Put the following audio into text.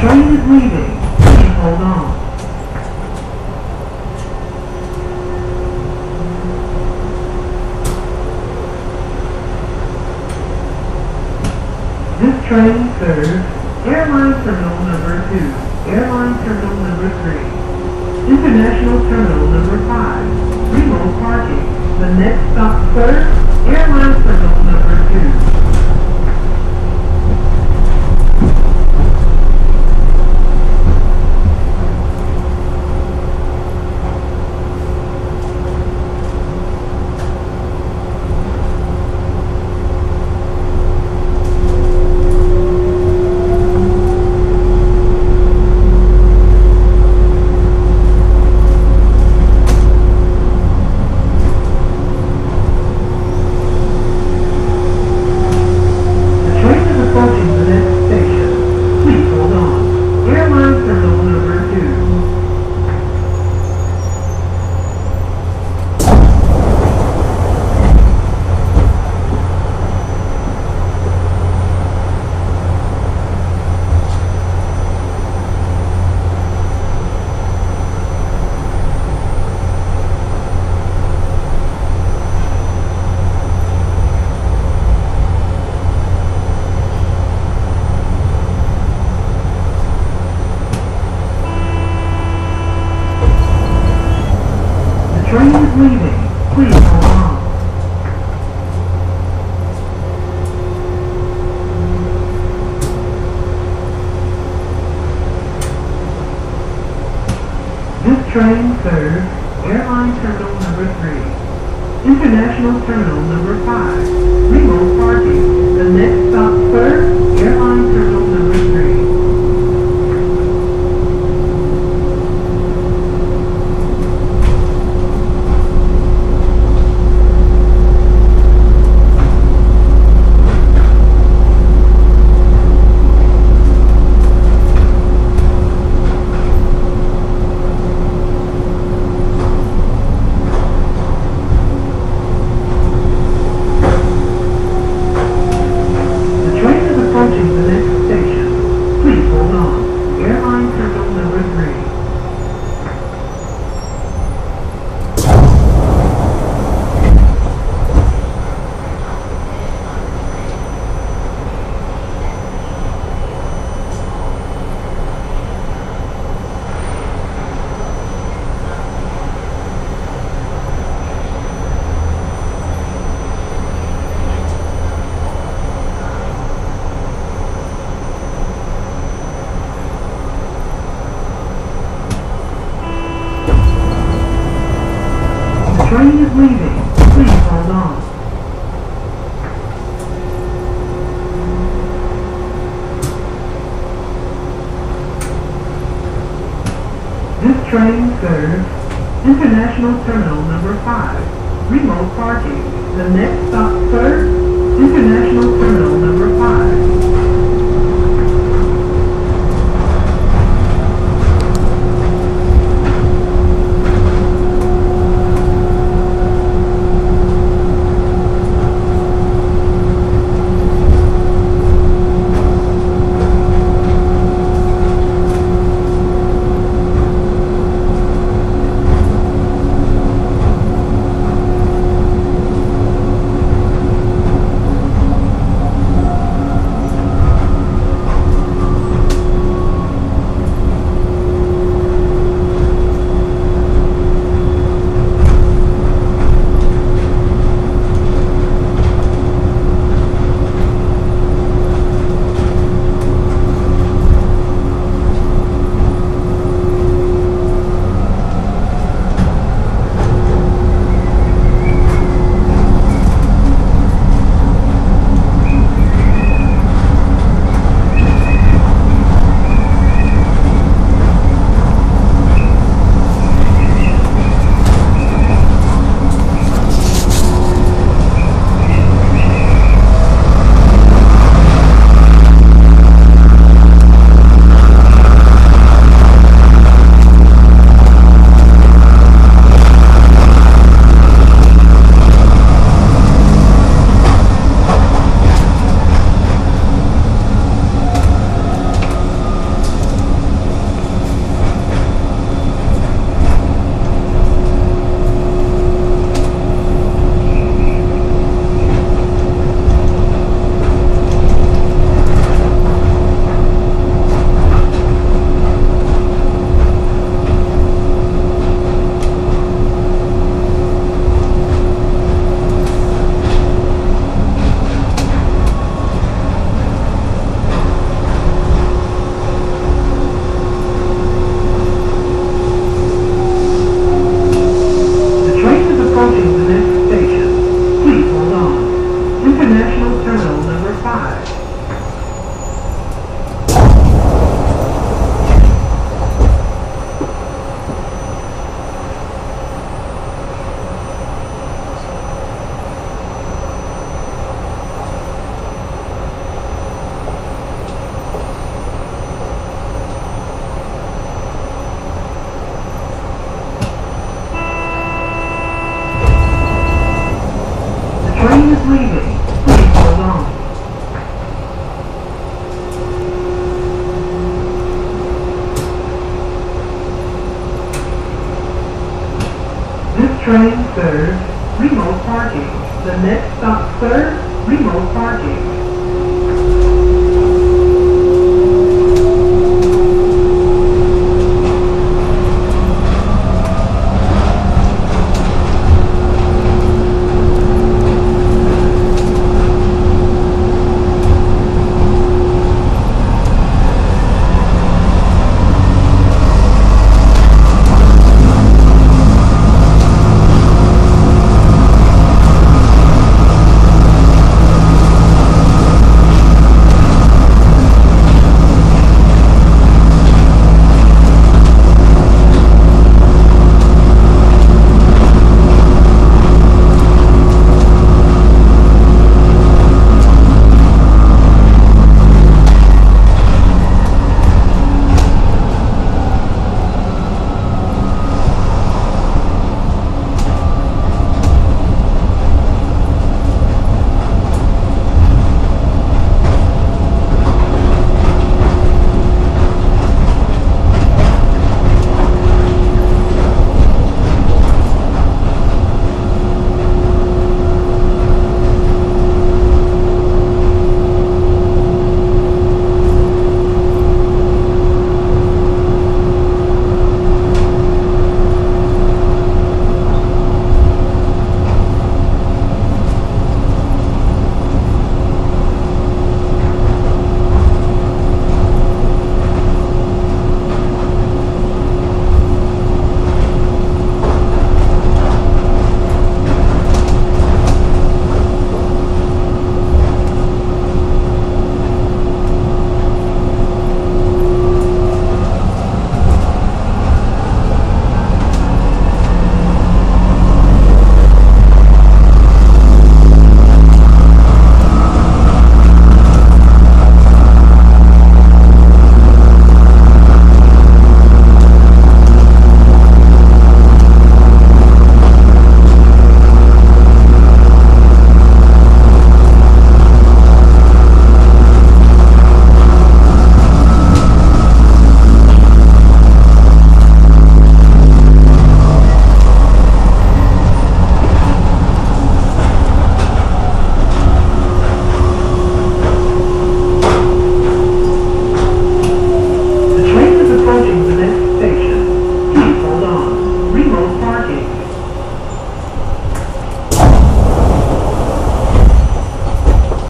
train is leaving. Please hold on. This train serves Airline Terminal Number 2, Airline Terminal Number 3, International Terminal Number 5, remote parking. The next stop serves Airline Terminal Number 2. The train is approaching the next station. Please hold on. Airline Terminal Number 2. The train is leaving. Please hold on. This train serves Airline Terminal Number 3, International Terminal Number 5, remote parking. The next stop serves Airline Terminal Number 3. The train is approaching the next station. Please hold on. Airline Terminal Number 3. The train is This train serves International Terminal Number 5, remote parking. The next stop serves train, sir. Remote parking. The next stop, sir. Remote parking.